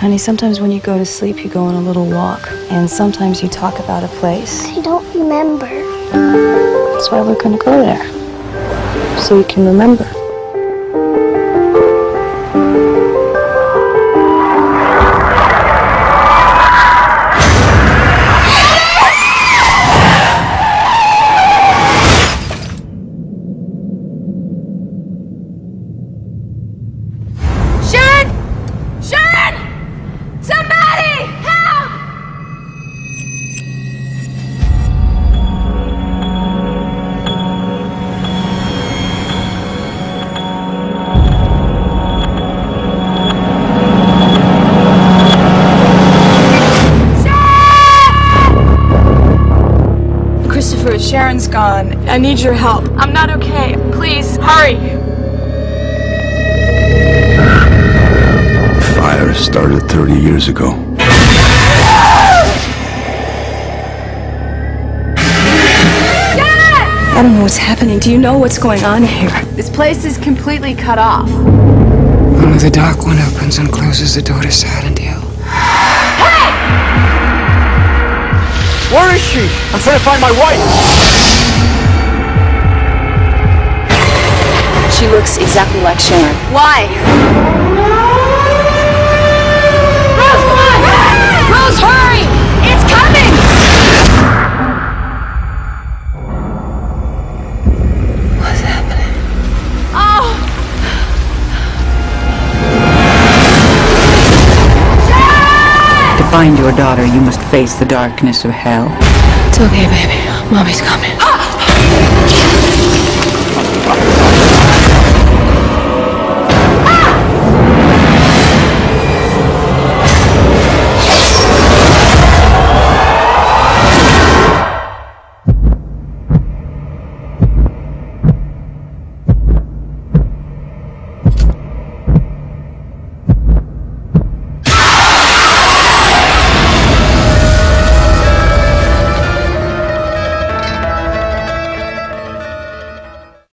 Honey, sometimes when you go to sleep, you go on a little walk. And sometimes you talk about a place. I don't remember. That's why we're gonna go there. So you can remember. Sharon's gone. I need your help. I'm not okay. Please, hurry. The fire started 30 years ago. I don't know what's happening. Do you know what's going on here? This place is completely cut off. Only the dark one opens and closes the door to Silent Hill. Where is she? I'm trying to find my wife. She looks exactly like Sharon. Why? Find your daughter, you must face the darkness of hell. It's okay, baby. Mommy's coming. Ah!